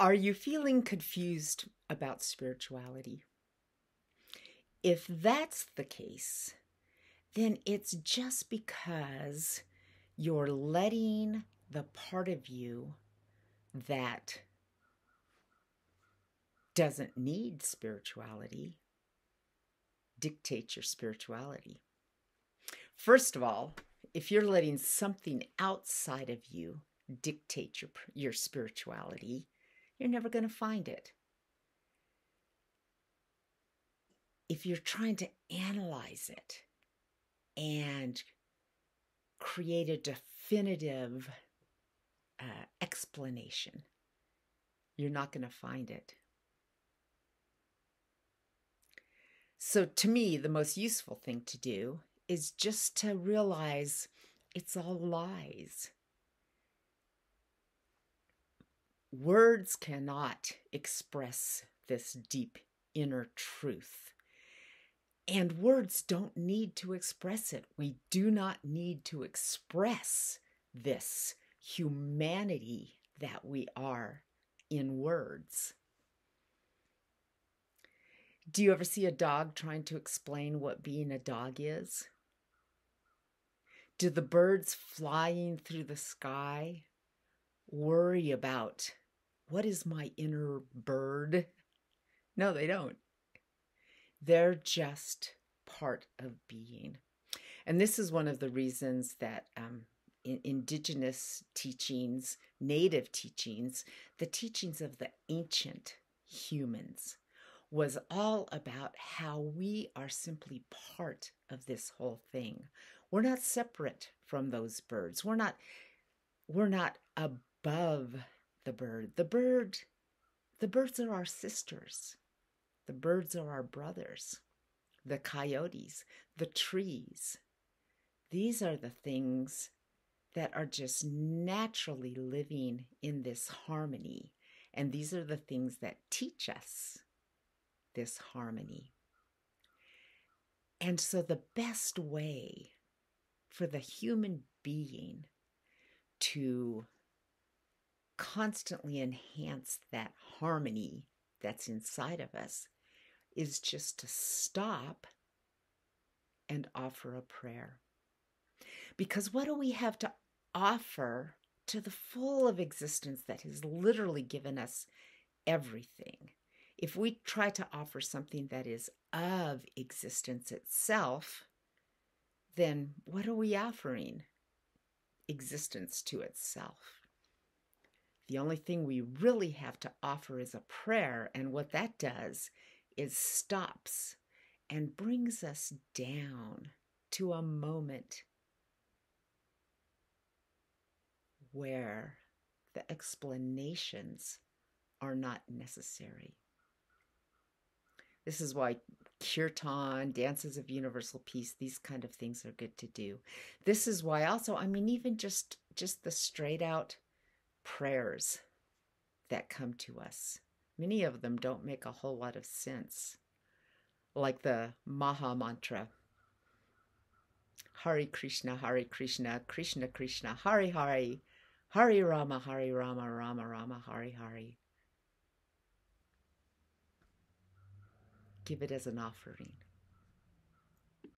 Are you feeling confused about spirituality? If that's the case, then it's just because you're letting the part of you that doesn't need spirituality dictate your spirituality. First of all, if you're letting something outside of you dictate your your spirituality, you're never going to find it. If you're trying to analyze it and create a definitive uh, explanation, you're not going to find it. So, to me, the most useful thing to do is just to realize it's all lies. Words cannot express this deep inner truth. And words don't need to express it. We do not need to express this humanity that we are in words. Do you ever see a dog trying to explain what being a dog is? Do the birds flying through the sky worry about what is my inner bird? No, they don't. They're just part of being. And this is one of the reasons that um, in indigenous teachings, native teachings, the teachings of the ancient humans was all about how we are simply part of this whole thing. We're not separate from those birds. We're not we're not above the bird. The bird, the birds are our sisters. The birds are our brothers. The coyotes, the trees. These are the things that are just naturally living in this harmony. And these are the things that teach us this harmony. And so, the best way for the human being to constantly enhance that harmony that's inside of us is just to stop and offer a prayer. Because what do we have to offer to the full of existence that has literally given us everything? If we try to offer something that is of existence itself, then what are we offering? Existence to itself. The only thing we really have to offer is a prayer. And what that does is stops and brings us down to a moment where the explanations are not necessary. This is why kirtan, dances of universal peace, these kind of things are good to do. This is why also, I mean, even just just the straight out prayers that come to us. Many of them don't make a whole lot of sense, like the Maha Mantra Hari Krishna, Hari Krishna, Krishna Krishna, Hari Hari, Hari Rama, Hari Rama, Rama Rama, Hari Hari. Give it as an offering.